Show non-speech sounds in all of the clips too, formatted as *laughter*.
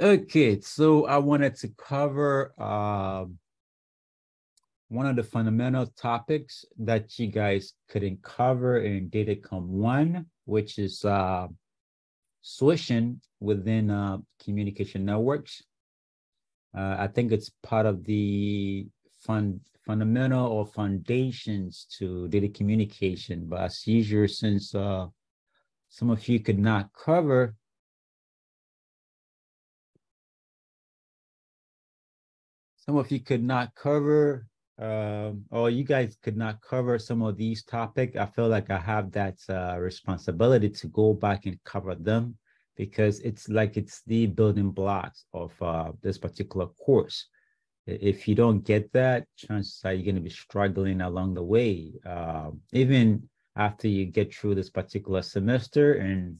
Okay, so I wanted to cover uh, one of the fundamental topics that you guys couldn't cover in Datacom 1, which is uh, switching within uh, communication networks. Uh, I think it's part of the fund, fundamental or foundations to data communication. But as usual, since uh, some of you could not cover some of you could not cover um, or you guys could not cover some of these topics, I feel like I have that uh, responsibility to go back and cover them because it's like it's the building blocks of uh, this particular course. If you don't get that, chances are you're going to be struggling along the way. Uh, even after you get through this particular semester and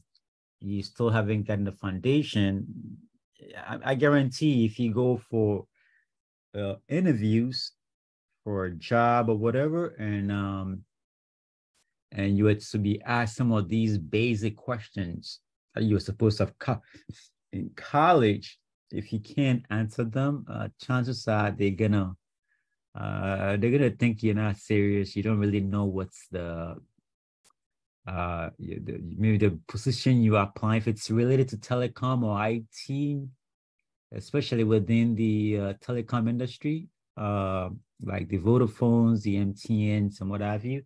you still haven't gotten the foundation, I, I guarantee if you go for uh, interviews for a job or whatever, and um, and you had to be asked some of these basic questions that you're supposed to have co- in college. If you can't answer them, uh, chances are they're gonna uh, they're gonna think you're not serious. You don't really know what's the uh maybe the position you are applying if it's related to telecom or IT especially within the uh, telecom industry, uh, like the Vodafones, the MTNs, and what have you.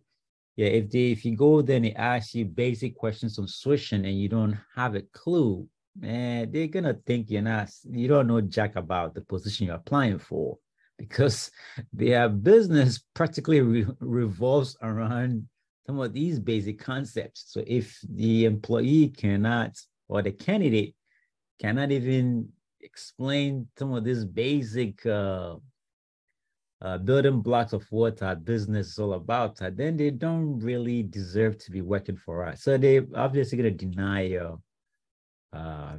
Yeah, if they if you go there and they ask you basic questions on switching and you don't have a clue, man, they're gonna think you're not you don't know jack about the position you're applying for because *laughs* their business practically re- revolves around some of these basic concepts. So if the employee cannot or the candidate cannot even explain some of these basic uh, uh, building blocks of what our business is all about, uh, then they don't really deserve to be working for us. So they obviously going to deny your, uh,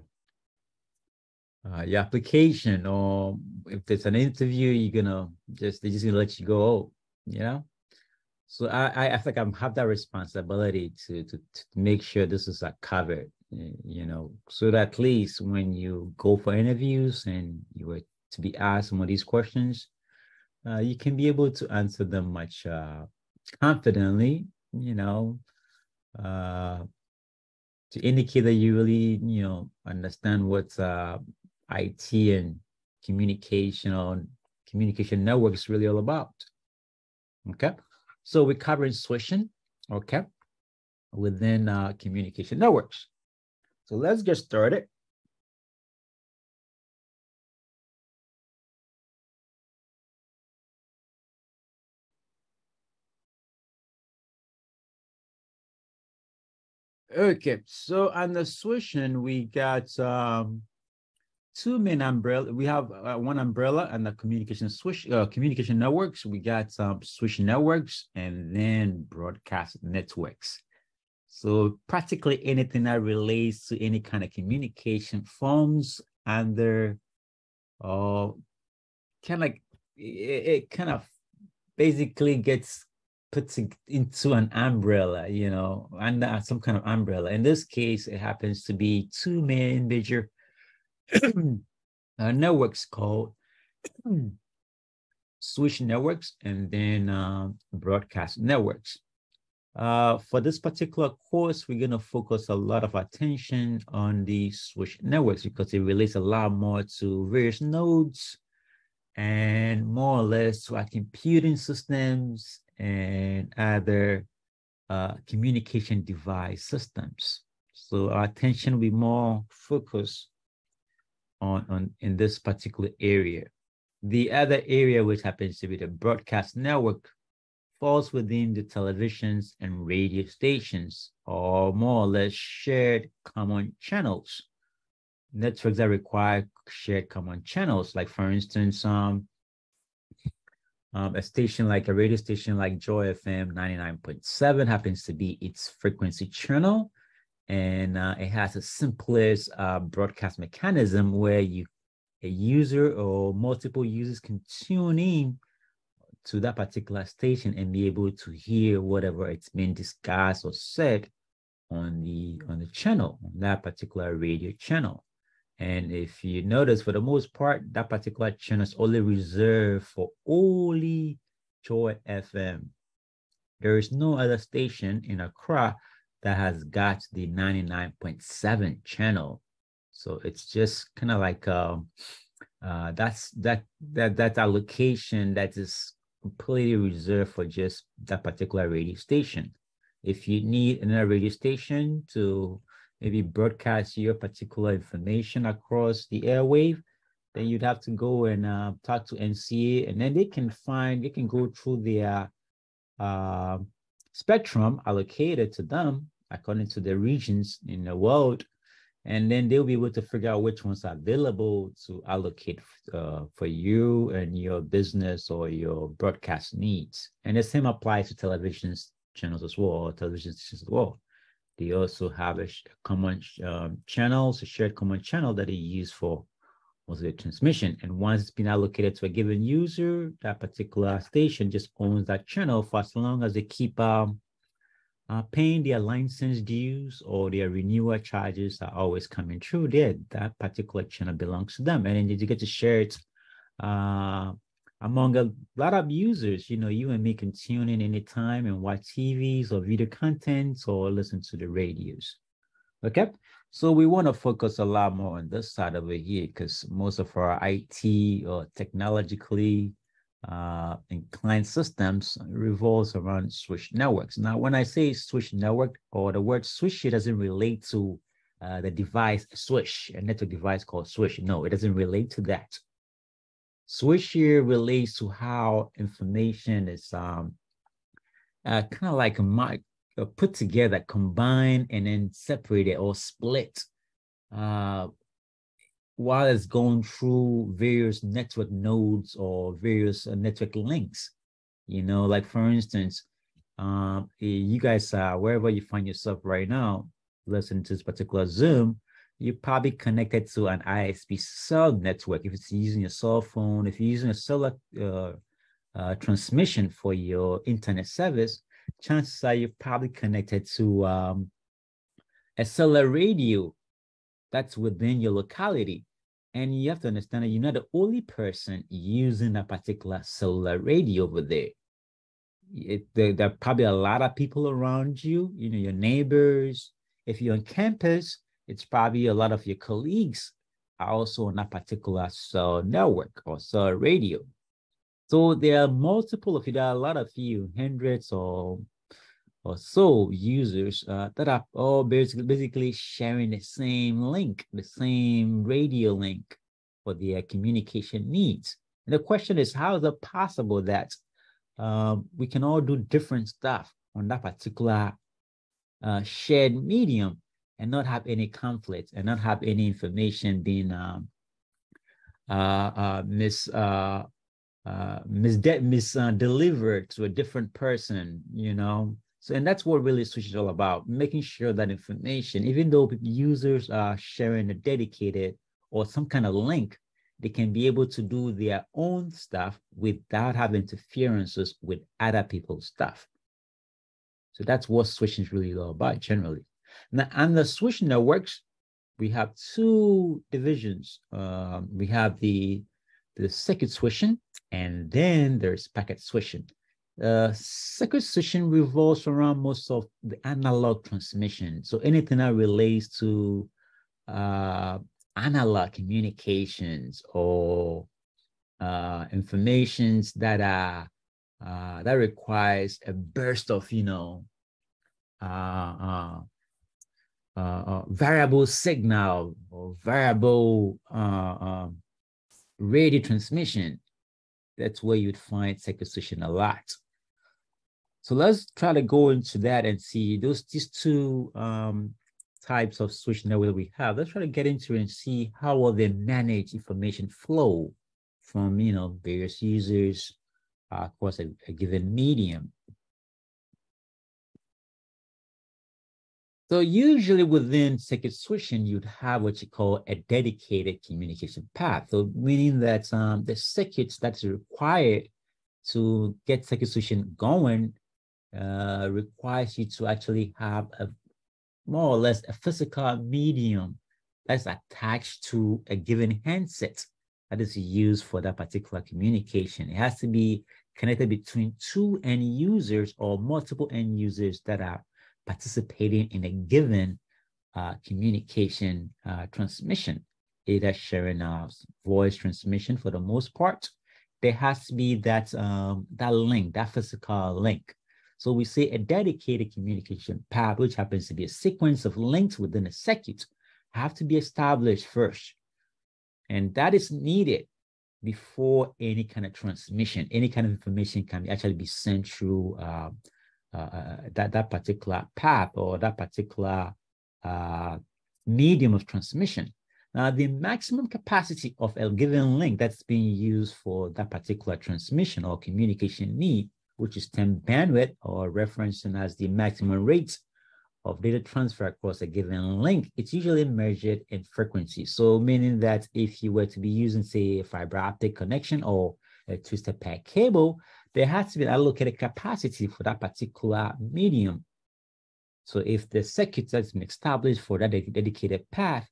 uh, your application, or if there's an interview, you're gonna just they're just gonna let you go. You know. So I I, I think I have that responsibility to, to to make sure this is uh, covered you know, so that at least when you go for interviews and you were to be asked some of these questions, uh, you can be able to answer them much uh, confidently, you know, uh, to indicate that you really, you know, understand what uh, IT and communication or communication networks really all about. Okay, so we're covering switching, okay, within uh, communication networks. So let's get started. Okay, so on the switching, we got um, two main umbrella. We have uh, one umbrella and the communication switch, uh, communication networks. We got some um, switch networks and then broadcast networks. So practically anything that relates to any kind of communication forms under uh kind of it, it kind of basically gets put into an umbrella, you know, under some kind of umbrella. In this case, it happens to be two main major *clears throat* uh, networks called *clears throat* switch networks and then uh, broadcast networks. Uh, for this particular course, we're going to focus a lot of attention on the switch networks because it relates a lot more to various nodes and more or less to our computing systems and other uh, communication device systems. So our attention will be more focused on, on in this particular area. The other area, which happens to be the broadcast network, falls within the televisions and radio stations, or more or less shared common channels. Networks that require shared common channels, like for instance, um, um, a station like a radio station like Joy FM 99.7 happens to be its frequency channel. And uh, it has the simplest uh, broadcast mechanism where you a user or multiple users can tune in to that particular station and be able to hear whatever it's been discussed or said on the on the channel on that particular radio channel And if you notice, for the most part, that particular channel is only reserved for only Joy FM. There is no other station in Accra that has got the 99.7 channel. So it's just kind of like um, uh, that's that that that allocation that is completely reserved for just that particular radio station. If you need another radio station to maybe broadcast your particular information across the airwave, then you'd have to go and uh, talk to NCA, and then they can find, they can go through their uh, spectrum allocated to them according to the regions in the world, and then they'll be able to figure out which ones are available to allocate uh, for you and your business or your broadcast needs. And the same applies to television channels as well, or television stations as well. They also have a common um, channels, a shared common channel that they use for most of the transmission. And once it's been allocated to a given user, that particular station just owns that channel for as long as they keep um, uh, paying their license dues or their renewal charges are always coming through there. That particular channel belongs to them. And then you get to share it uh, among a lot of users. You know, you and me can tune in anytime and watch TVs or video content or listen to the radios. Okay. So we want to focus a lot more on this side of it here because most of our IT or technologically uh, in client systems revolves around switch networks. Now, when I say switch network or the word switch, it doesn't relate to uh, the device switch, a network device called switch. No, it doesn't relate to that. Switch here relates to how information is um, uh, kind of like a, uh, put together, combined, and then separated or split uh, while it's going through various network nodes or various uh, network links. You know, like for instance, um, you guys, are wherever you find yourself right now, listening to this particular Zoom, you're probably connected to an ISP cell network. If it's using your cell phone, if you're using a cellular uh, uh, transmission for your internet service, chances are you're probably connected to um, a cellular radio that's within your locality. And you have to understand that you're not the only person using a particular cellular radio over there. It, there, there are probably a lot of people around you, you know, your neighbors. If you're on campus, it's probably a lot of your colleagues are also on that particular cell network or cell radio. So there are multiple of you, there are a lot of you, hundreds or or so users uh, that are all basically, basically sharing the same link, the same radio link for their communication needs. And the question is, how is it possible that um, we can all do different stuff on that particular uh, shared medium and not have any conflict and not have any information being um, uh, uh, mis uh, uh, mis mis uh, delivered to a different person, you know. So, and that's what really Switch is all about, making sure that information, even though users are sharing a dedicated or some kind of link, they can be able to do their own stuff without having interferences with other people's stuff. So that's what switching is really all about generally. Now, on the switch networks, we have two divisions. Um, we have the the circuit switching, and then there's packet switching. Uh, circuit revolves around most of the analog transmission. So anything that relates to uh, analog communications or uh, informations that are uh, that requires a burst of you know uh, uh, uh, uh, variable signal or variable um, radio transmission, that's where you'd find circuit a lot. So let's try to go into that and see those these two um, types of switch network we have. Let's try to get into and see how will they manage information flow from you know various users uh, across a, a given medium. So usually within circuit switching, you'd have what you call a dedicated communication path. So meaning that um, the circuits that's required to get circuit switching going uh, requires you to actually have a more or less a physical medium that's attached to a given handset that is used for that particular communication. It has to be connected between two end users or multiple end users that are participating in a given uh, communication uh, transmission, either sharing a voice transmission for the most part. There has to be that um, that link, that physical link. So we say a dedicated communication path, which happens to be a sequence of links within a circuit, have to be established first. And that is needed before any kind of transmission, any kind of information can actually be sent through uh, uh, uh, that, that particular path or that particular uh, medium of transmission. Now, the maximum capacity of a given link that's being used for that particular transmission or communication need, which is termed bandwidth or referencing as the maximum rate of data transfer across a given link, it's usually measured in frequency. So meaning that if you were to be using, say, a fiber optic connection or a twisted pair cable, there has to be an allocated capacity for that particular medium. So if the circuit that's been established for that dedicated path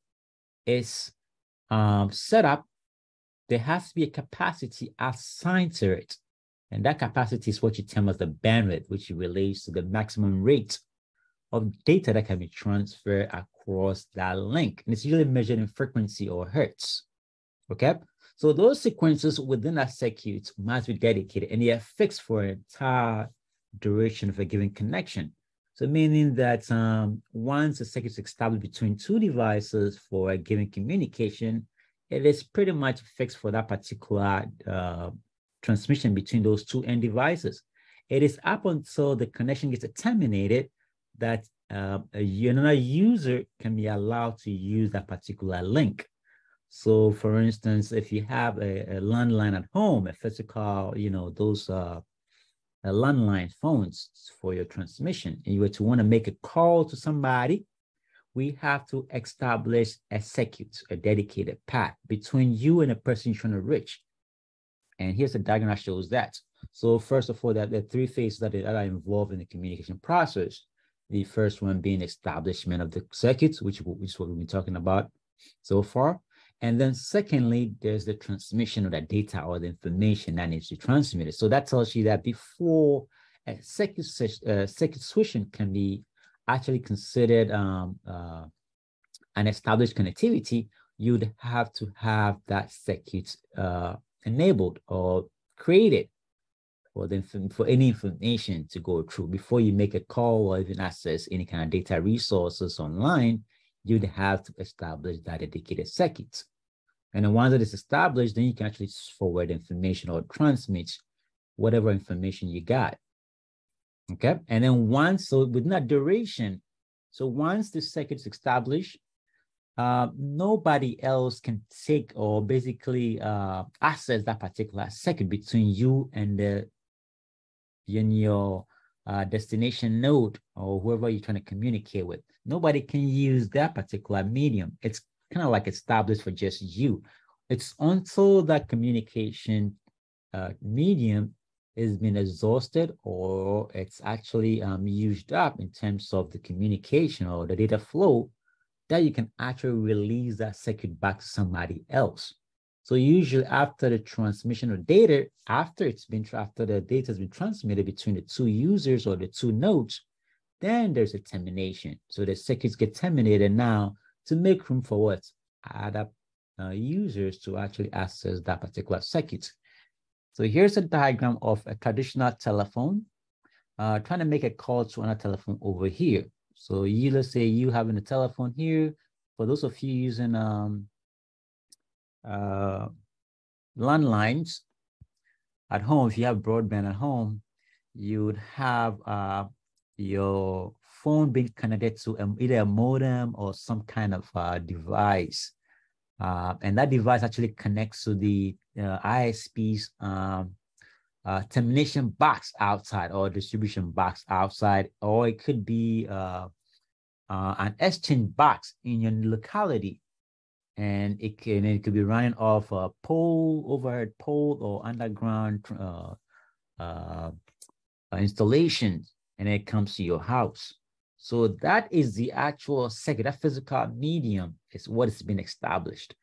is um, set up, there has to be a capacity assigned to it. And that capacity is what you term as the bandwidth, which relates to the maximum rate of data that can be transferred across that link. And it's usually measured in frequency or hertz. Okay. So those sequences within that circuit must be dedicated and they are fixed for an entire duration of a given connection. So meaning that um, once a circuit is established between two devices for a given communication, it is pretty much fixed for that particular uh, transmission between those two end devices. It is up until the connection gets terminated that uh, another user can be allowed to use that particular link. So for instance, if you have a, a landline at home, a physical, you know, those uh, landline phones for your transmission, and you were to want to make a call to somebody, we have to establish a circuit, a dedicated path between you and the person you're trying to reach. And here's a diagram that shows that. So first of all, that the three phases that are involved in the communication process. The first one being establishment of the circuits, which, which is what we've been talking about so far. And then secondly, there's the transmission of the data or the information that needs to be transmitted. So that tells you that before a circuit, uh, circuit switching can be actually considered um, uh, an established connectivity, you'd have to have that circuit uh, enabled or created for the for any information to go through. Before you make a call or even access any kind of data resources online you'd have to establish that dedicated circuit. And then once it is established then you can actually forward information or transmit whatever information you got. Okay? And then once so within that duration so once the circuit is established uh, nobody else can take or basically uh, access that particular circuit between you and the your uh, destination node or whoever you're trying to communicate with. Nobody can use that particular medium. It's kind of like established for just you. It's until that communication uh, medium has been exhausted or it's actually um, used up in terms of the communication or the data flow that you can actually release that circuit back to somebody else. So usually after the transmission of data, after it's been after the data has been transmitted between the two users or the two nodes, then there's a termination. So the circuits get terminated now to make room for what? Other uh, users to actually access that particular circuit. So here's a diagram of a traditional telephone, uh, trying to make a call to another telephone over here. So you, let's say you having a telephone here. For those of you using um, uh, landlines at home, if you have broadband at home, you would have uh, your phone being connected to either a modem or some kind of uh, device. Uh, and that device actually connects to the uh, ISP's um, uh, termination box outside or distribution box outside, or it could be uh, uh, an exchange box in your locality and it can it could be running off a pole, overhead pole, or underground uh, uh, installation, and it comes to your house. So that is the actual circuit, that physical medium is what has been established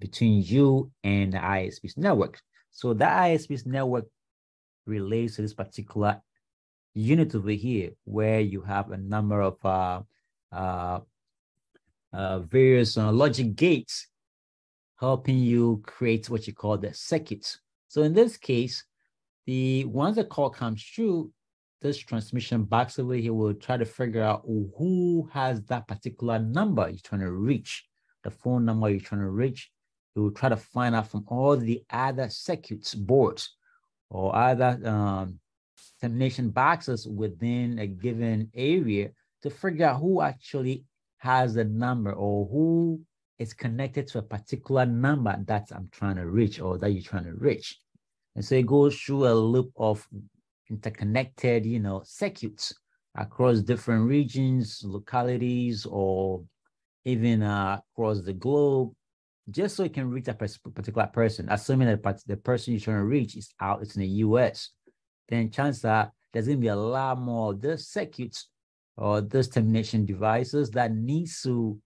between you and the ISP's network. So that ISP's network relates to this particular unit over here, where you have a number of uh, uh, uh, various uh, logic gates helping you create what you call the circuits. So in this case, the once the call comes through, this transmission box over here will try to figure out who has that particular number you're trying to reach, the phone number you're trying to reach. It will try to find out from all the other circuits boards or other um, termination boxes within a given area to figure out who actually has the number or who is connected to a particular number that I'm trying to reach or that you're trying to reach. And so it goes through a loop of interconnected, you know, circuits across different regions, localities, or even uh, across the globe, just so it can reach that particular person. Assuming that the person you're trying to reach is out, it's in the US, then chances are there's going to be a lot more of these circuits or these termination devices that needs to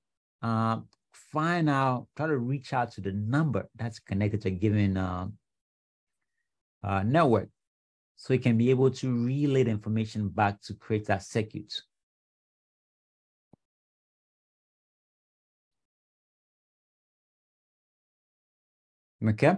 uh, find out, try to reach out to the number that's connected to a given uh, uh, network so it can be able to relay the information back to create that circuit. Okay,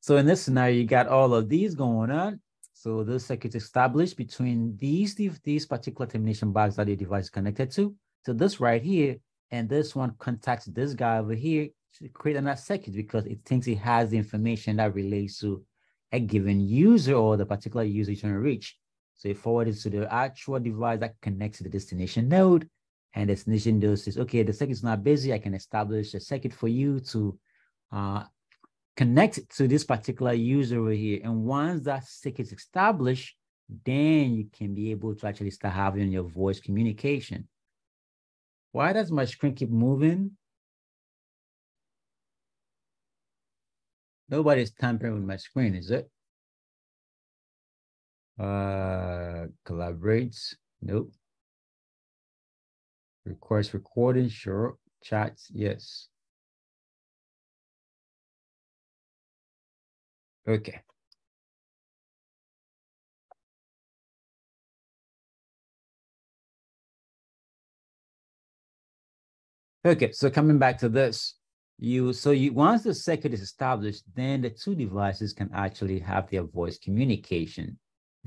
so in this scenario, you got all of these going on. So the circuit is established between these, these particular termination box that your device is connected to. So this right here, and this one contacts this guy over here to create another circuit because it thinks it has the information that relates to a given user or the particular user you're trying to reach. So it forward it to the actual device that connects to the destination node. And the destination node says, okay, the circuit is not busy. I can establish a circuit for you to uh, connect to this particular user over here. And once that stick is established, then you can be able to actually start having your voice communication. Why does my screen keep moving? Nobody's tampering with my screen, is it? Uh, collaborates, nope. Request recording, sure. Chats, yes. Okay. Okay, so coming back to this, you so you once the circuit is established, then the two devices can actually have their voice communication.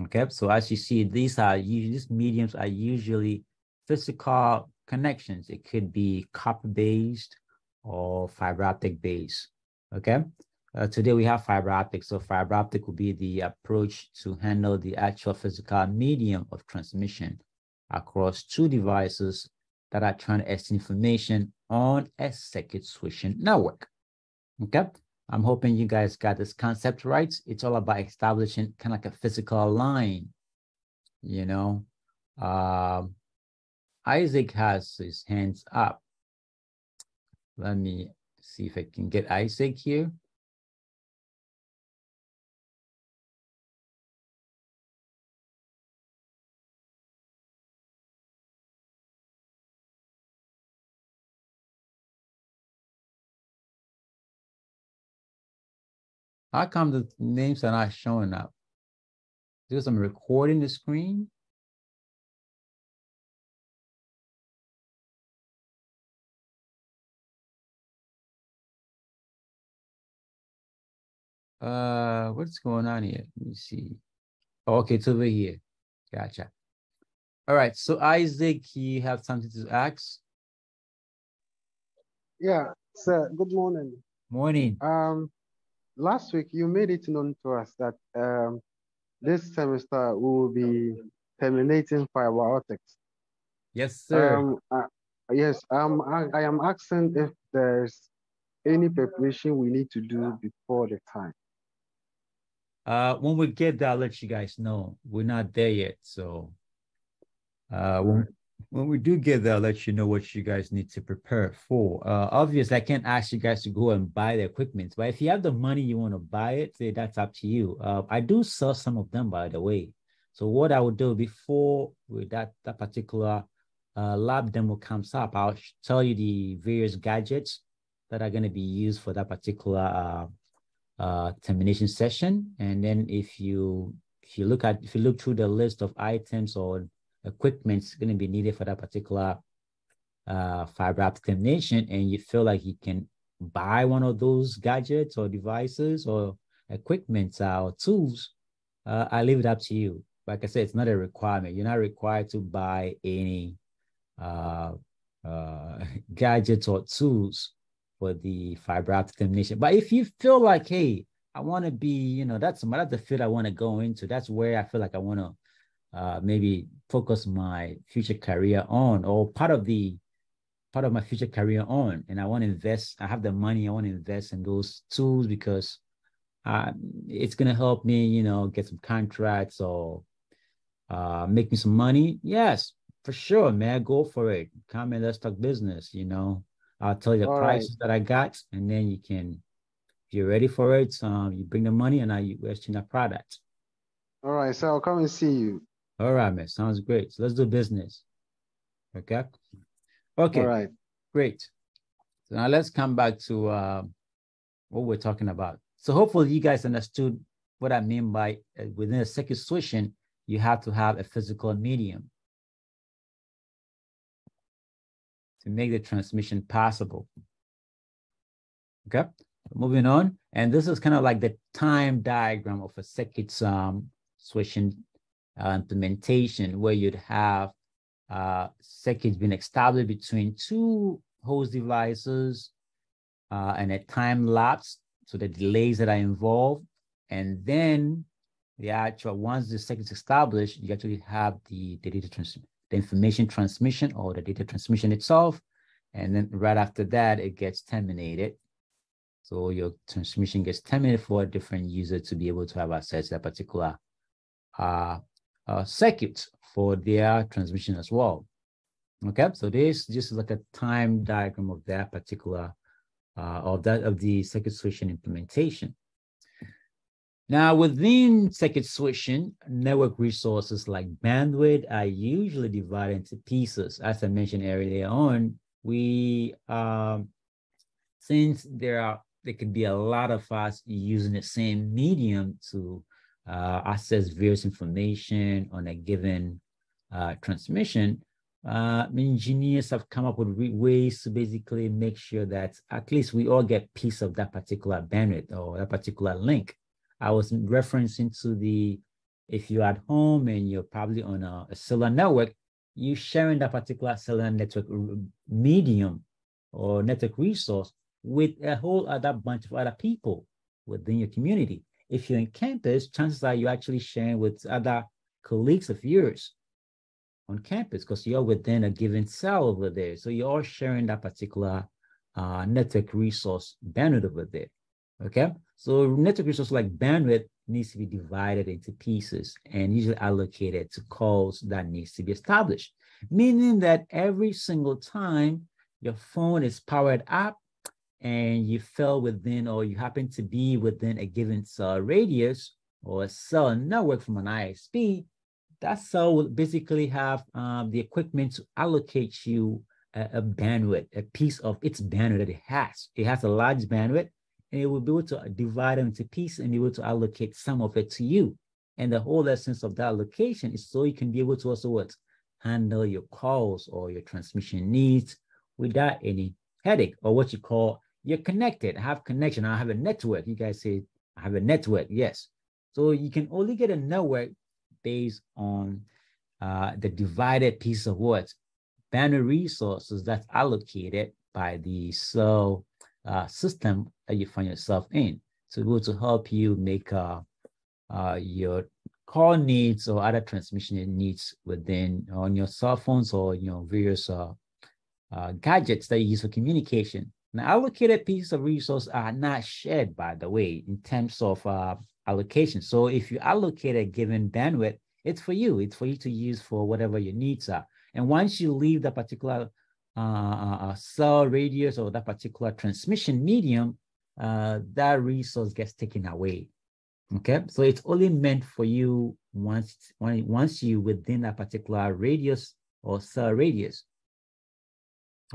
Okay, so as you see, these are these mediums are usually physical connections. It could be copper based or fiber optic based. Okay, uh, today we have fiber optic. So fiber optic will be the approach to handle the actual physical medium of transmission across two devices that are trying to exchange information on a circuit switching network. Okay, I'm hoping you guys got this concept right. It's all about establishing kind of like a physical line, you know. Um, Isaac has his hands up. Let me see if I can get Isaac here. How come the names are not showing up? Because I'm recording the screen. Uh, what's going on here? Let me see. Oh, okay, it's over here. Gotcha. All right, so Isaac, you have something to ask? Yeah, sir, good morning. Morning. Um, last week you made it known to us that um, this semester we will be terminating fiber optics. Yes, sir. Um, uh, yes, um, I, I am asking if there's any preparation we need to do before the time. Uh, when we get there, I'll let you guys know. We're not there yet, so uh, when when we do get there, I'll let you know what you guys need to prepare for. Uh, obviously, I can't ask you guys to go and buy the equipment, but if you have the money you want to buy it, say that's up to you. Uh, I do sell some of them, by the way. So what I would do before with that that particular uh, lab demo comes up, I'll tell you the various gadgets that are going to be used for that particular uh, uh, termination session. And then if you if you look at if you look through the list of items or equipment going to be needed for that particular uh, fiber optic termination, and you feel like you can buy one of those gadgets or devices or equipment or tools, uh, I leave it up to you. Like I said, it's not a requirement. You're not required to buy any uh, uh, *laughs* gadgets or tools for the fiber optic termination. But if you feel like, hey, I want to be, you know, that's that's the field I want to go into. That's where I feel like I want to uh, maybe focus my future career on, or part of the part of my future career on. And I want to invest. I have the money. I want to invest in those tools because uh, it's gonna help me, you know, get some contracts or uh, make me some money. Yes, for sure, man. Go for it. Come and let's talk business. You know, I'll tell you the All prices right. that I got, and then you can, if you're ready for it, um, you bring the money and I you exchange that product. All right, so I'll come and see you. All right, man. Sounds great. So let's do business. Okay. Okay. All right. Great. So now let's come back to uh, what we're talking about. So hopefully you guys understood what I mean by uh, within a circuit switching, you have to have a physical medium. to make the transmission possible. Okay, moving on. And this is kind of like the time diagram of a circuit um, switching uh, implementation where you'd have uh, circuits being established between two host devices uh, and a time lapse, so the delays that are involved. And then the actual, once the circuit is established, you actually have the, the data transmission the information transmission or the data transmission itself. And then right after that, it gets terminated. So your transmission gets terminated for a different user to be able to have access to that particular uh, uh, circuit for their transmission as well. Okay, so this just like a time diagram of that particular uh, of that of the circuit switching implementation. Now, within circuit switching, network resources like bandwidth are usually divided into pieces. As I mentioned earlier on, we, um, since there are, there could be a lot of us using the same medium to uh, access various information on a given uh, transmission, uh, engineers have come up with ways to basically make sure that at least we all get piece of that particular bandwidth or that particular link. I was referencing to the, if you're at home and you're probably on a, a cellular network, you sharing that particular cellular network medium or network resource with a whole other bunch of other people within your community. If you're in campus, chances are you're actually sharing with other colleagues of yours on campus because you're within a given cell over there. So you're all sharing that particular uh, network resource bandwidth over there. Okay. So network resource like bandwidth needs to be divided into pieces and usually allocated to calls that needs to be established, meaning that every single time your phone is powered up and you fell within or you happen to be within a given cell radius or a cell network from an ISP, that cell will basically have um, the equipment to allocate you a, a bandwidth, a piece of its bandwidth that it has. It has a large bandwidth and it will be able to divide them into pieces and be able to allocate some of it to you. And the whole essence of that allocation is so you can be able to also what handle your calls or your transmission needs without any headache or what you call you're connected. Have connection. I have a network. You guys say I have a network. Yes. So you can only get a network based on uh, the divided piece of what bandwidth resources that's allocated by the cell uh, system that you find yourself in to be able to help you make uh, uh, your call needs or other transmission needs within on your cell phones or you know various uh, uh, gadgets that you use for communication. Now, allocated pieces of resource are not shared, by the way, in terms of uh, allocation. So if you allocate a given bandwidth, it's for you. It's for you to use for whatever your needs are. And once you leave that particular uh, uh, uh, cell radius or that particular transmission medium, uh, that resource gets taken away. Okay, so it's only meant for you once once you within that particular radius or cell radius.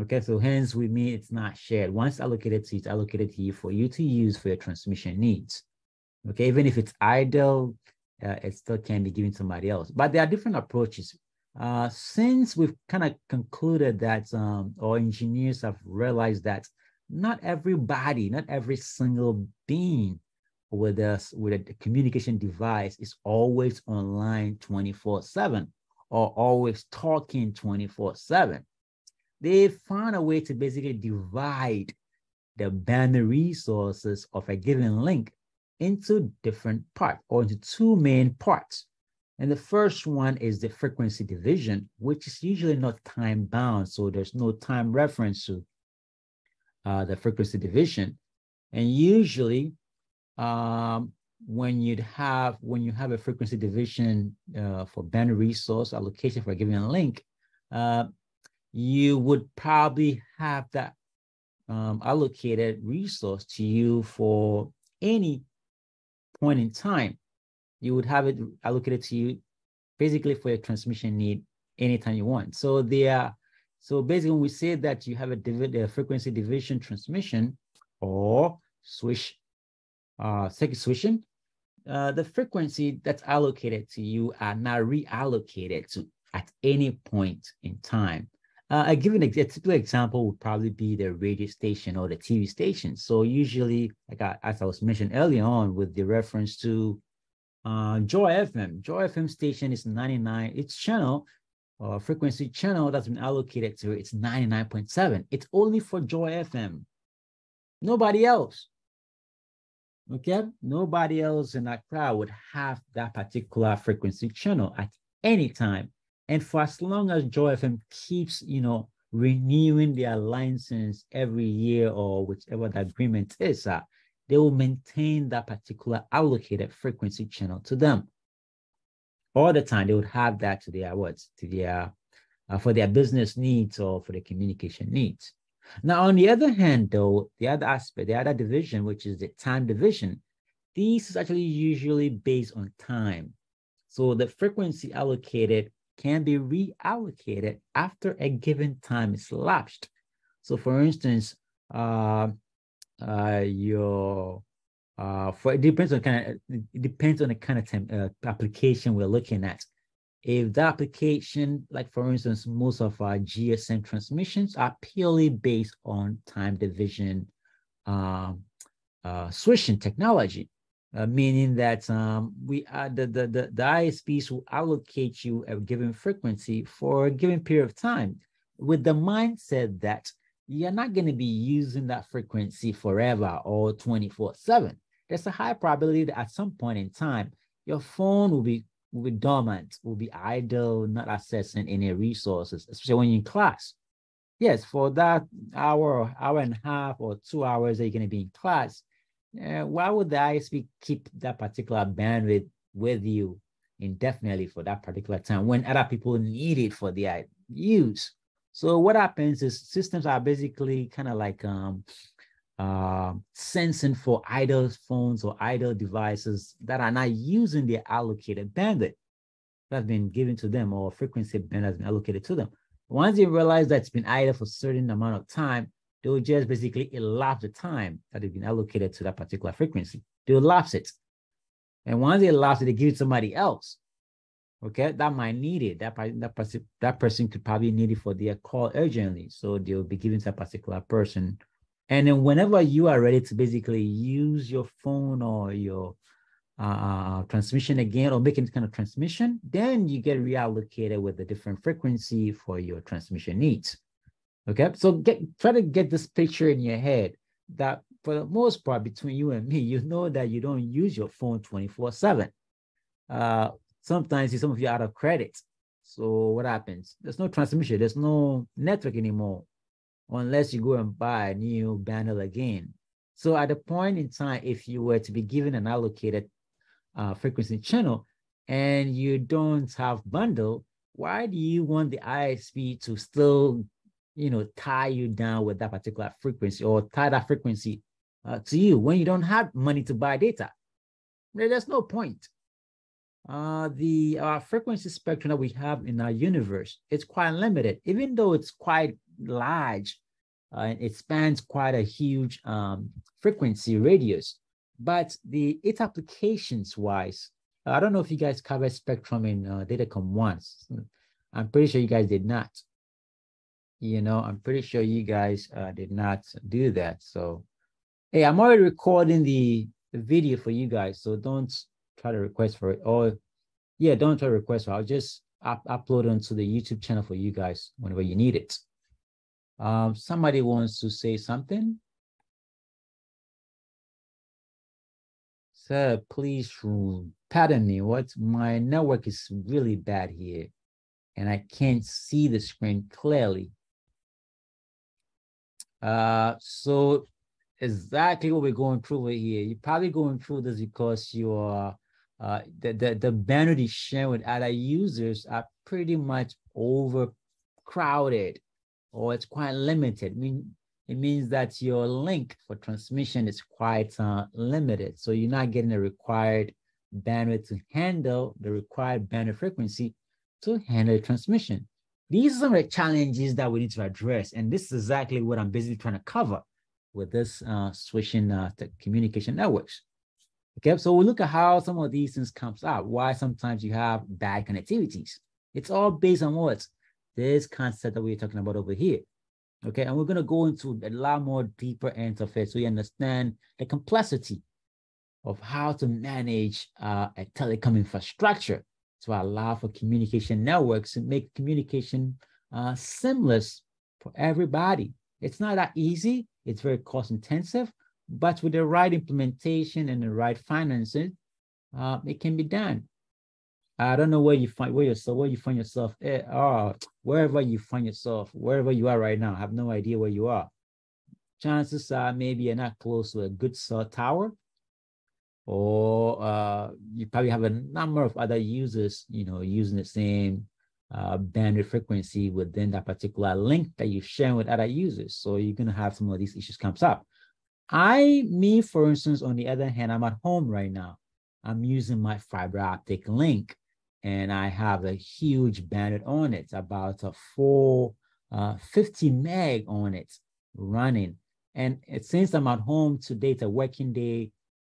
Okay, so hence with me, it's not shared. Once allocated to you, it's allocated to you for you to use for your transmission needs. Okay, even if it's idle, uh, it still can be given to somebody else. But there are different approaches. Uh, since we've kind of concluded that, um, or engineers have realized that not everybody, not every single being with us with a communication device is always online 24 7 or always talking 24 7 they found a way to basically divide the bandwidth resources of a given link into different parts or into two main parts. And the first one is the frequency division which is usually not time bound so there's no time reference to uh, the frequency division. And usually um, when you'd have when you have a frequency division uh, for band resource allocation for a given link, uh, you would probably have that um, allocated resource to you for any point in time. You would have it allocated to you basically for your transmission need anytime you want. So there, so basically when we say that you have a, div- a frequency division transmission or switch uh, circuit switching, uh, the frequency that's allocated to you are not reallocated to at any point in time. Uh, a given a typical example would probably be the radio station or the TV station. So usually, like I, as I was mentioned earlier on, with the reference to uh, Joy FM, Joy FM station is 99. Its channel or uh, frequency channel that's been allocated to it, it's 99.7. It's only for Joy FM. Nobody else. Okay, nobody else in that crowd would have that particular frequency channel at any time. And for as long as Joy FM keeps, you know, renewing their license every year or whichever the agreement is, uh, they will maintain that particular allocated frequency channel to them. All the time, they would have that to their words, to their uh, for their business needs or for their communication needs. Now, on the other hand, though, the other aspect, the other division, which is the time division, this is actually usually based on time. So the frequency allocated can be reallocated after a given time is lapsed. So for instance, uh, uh, your uh, for it depends on kind of it depends on the kind of time, uh, application we're looking at if the application, like for instance, most of our GSM transmissions are purely based on time division um, uh, switching technology, uh, meaning that um, we are the, the, the, the ISPs will allocate you a given frequency for a given period of time with the mindset that you're not going to be using that frequency forever or 24 7. There's a high probability that at some point in time, your phone will be will be dormant, will be idle, not accessing any resources, especially when you're in class. Yes, for that hour, hour and a half, or two hours that you're going to be in class, uh, why would the ISP keep that particular bandwidth with you indefinitely for that particular time when other people need it for their use? So what happens is systems are basically kind of like um, uh, sensing for idle phones or idle devices that are not using their allocated bandwidth that's been given to them or frequency band has been allocated to them. Once they realize that it's been idle for a certain amount of time, they will just basically elapse the time that they've been allocated to that particular frequency. They will elapse it. And once they elapse it, they give it to somebody else. Okay, that might need it. That, that, person, that person could probably need it for their call urgently. So they'll be given to a particular person and then whenever you are ready to basically use your phone or your uh, transmission again or making kind of transmission, then you get reallocated with a different frequency for your transmission needs. Okay, so get try to get this picture in your head that for the most part, between you and me, *laughs* you know that you don't use your phone 24 7. Uh, sometimes some of you out of credit. So what happens? There's no transmission, there's no network anymore unless you go and buy a new bundle again. So at a point in time, if you were to be given an allocated uh, frequency channel and you don't have bundle, why do you want the ISP to still, you know, tie you down with that particular frequency or tie that frequency uh, to you when you don't have money to buy data? There's no point. uh, the uh, frequency spectrum that we have in our universe it's quite limited, even though it's quite large. Uh, it spans quite a huge um, frequency radius, but the its applications wise, I don't know if you guys covered spectrum in uh, Datacom once. I'm pretty sure you guys did not. You know, I'm pretty sure you guys uh, did not do that. So, hey, I'm already recording the, the video for you guys, so don't try to request for it. Or, yeah, don't try to request for it. I'll just up upload onto the YouTube channel for you guys whenever you need it. Um, somebody wants to say something. Sir, please pardon me. What my network is really bad here, and I can't see the screen clearly. Uh, so exactly what we're going through over here. You're probably going through this because you're uh, the, the, the bandwidth shared with other users are pretty much overcrowded or it's quite limited. I mean, it means that your link for transmission is quite uh, limited. So you're not getting the required bandwidth to handle the required bandwidth frequency to handle transmission. These are some of the challenges that we need to address. And this is exactly what I'm basically trying to cover with this uh, switching uh, communication networks. Okay, so we look at how some of these things comes out, why sometimes you have bad connectivities. It's all based on what? This concept that we're talking about over here. Okay, and we're going to go into a lot more deeper interface so you understand the complexity of how to manage uh, a telecom infrastructure to allow for communication networks and make communication uh, seamless for everybody. It's not that easy. It's very cost intensive, but with the right implementation and the right financing, uh, it can be done. I don't know where you find where yourself where you find yourself eh, or wherever you find yourself, wherever you are right now. I have no idea where you are. Chances are maybe you're not close to a good cell tower, or uh, you probably have a number of other users, you know, using the same uh, bandwidth frequency within that particular link that you're sharing with other users. So you're gonna have some of these issues comes up. I, me, for instance, on the other hand, I'm at home right now. I'm using my fiber optic link and I have a huge bandwidth on it, about a full uh, 50 meg on it running. And since I'm at home today, it's a working day,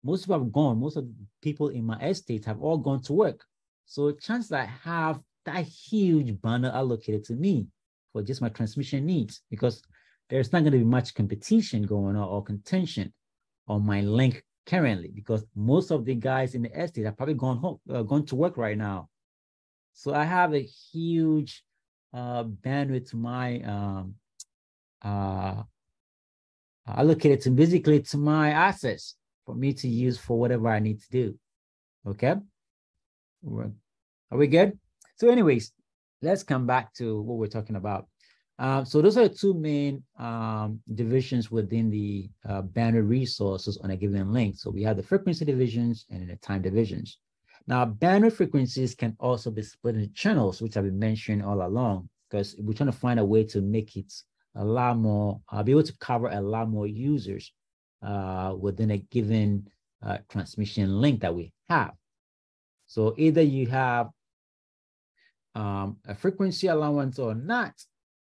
most people have gone. Most of the people in my estate have all gone to work. So chances I have that huge banner allocated to me for just my transmission needs because there's not going to be much competition going on or contention on my link currently because most of the guys in the estate have probably gone home, uh, gone to work right now. So I have a huge uh, bandwidth to my um, uh, allocated to basically to my assets for me to use for whatever I need to do. Okay. Are we good? So, anyways, let's come back to what we're talking about. Um, so those are the two main um, divisions within the uh, bandwidth resources on a given link. So we have the frequency divisions and the time divisions. Now, bandwidth frequencies can also be split into channels, which I've been mentioning all along, because we're trying to find a way to make it a lot more, uh, be able to cover a lot more users uh, within a given uh, transmission link that we have. So either you have um, a frequency allowance or not,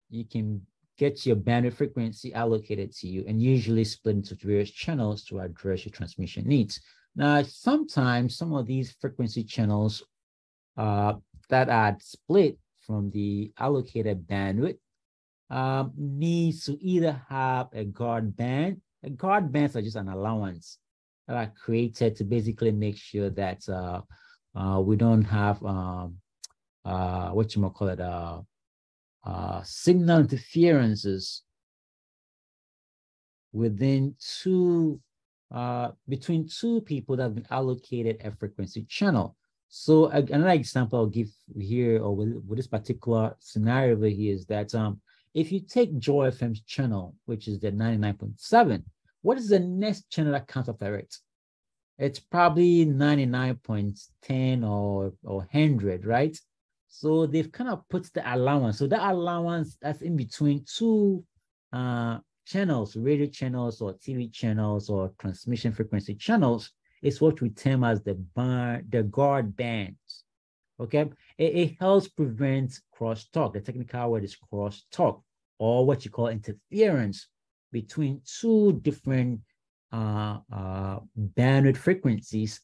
you can get your bandwidth frequency allocated to you and usually split into various channels to address your transmission needs. Now, sometimes some of these frequency channels uh, that are split from the allocated bandwidth um, needs to either have a guard band guard bands are just an allowance that are created to basically make sure that uh, uh, we don't have um, uh, what you might call it, uh, uh, signal interferences within two, uh, between two people that have been allocated a frequency channel. So another example I'll give here, or with, with this particular scenario over here, is that um, if you take Joy FM's channel, which is the 99.7, what is the next channel that comes after it? It's probably 99.10 or, or 100, right? So they've kind of put the allowance. So that allowance that's in between two uh, channels, radio channels or TV channels or transmission frequency channels is what we term as the bar, the guard bands. Okay, it, it helps prevent crosstalk. The technical word is crosstalk, or what you call interference between two different uh, uh, bandwidth frequencies